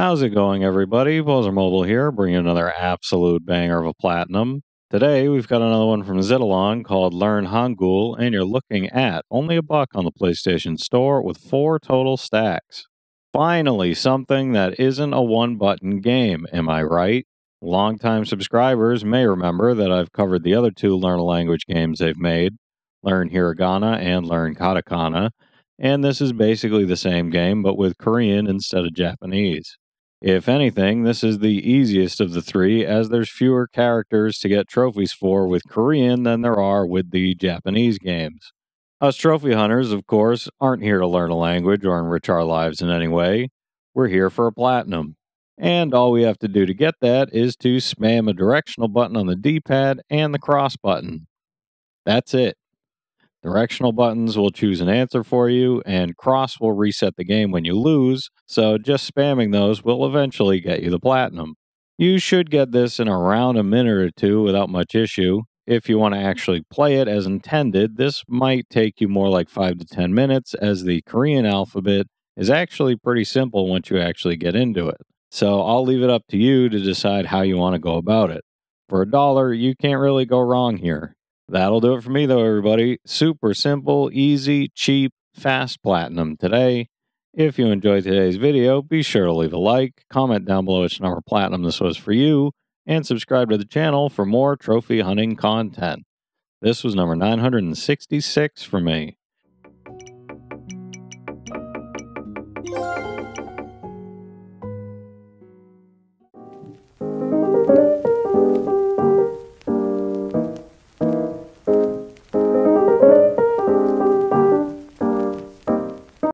How's it going, everybody? Pozermobil here, bringing another absolute banger of a platinum. Today, we've got another one from Xitilon called Learn Hangul, and you're looking at only a buck on the PlayStation Store with four total stacks. Finally, something that isn't a one button game, am I right? Longtime subscribers may remember that I've covered the other two Learn a Language games they've made Learn Hiragana and Learn Katakana, and this is basically the same game but with Korean instead of Japanese. If anything, this is the easiest of the three, as there's fewer characters to get trophies for with Korean than there are with the Japanese games. Us trophy hunters, of course, aren't here to learn a language or enrich our lives in any way. We're here for a platinum. And all we have to do to get that is to spam a directional button on the D pad and the cross button. That's it. Directional buttons will choose an answer for you, and cross will reset the game when you lose, so just spamming those will eventually get you the platinum. You should get this in around a minute or two without much issue. If you want to actually play it as intended, this might take you more like 5 to 10 minutes, as the Korean alphabet is actually pretty simple once you actually get into it. So I'll leave it up to you to decide how you want to go about it. For a dollar, you can't really go wrong here. That'll do it for me, though, everybody. Super simple, easy, cheap, fast platinum today. If you enjoyed today's video, be sure to leave a like, comment down below which number platinum this was for you, and subscribe to the channel for more trophy hunting content. This was number 966 for me.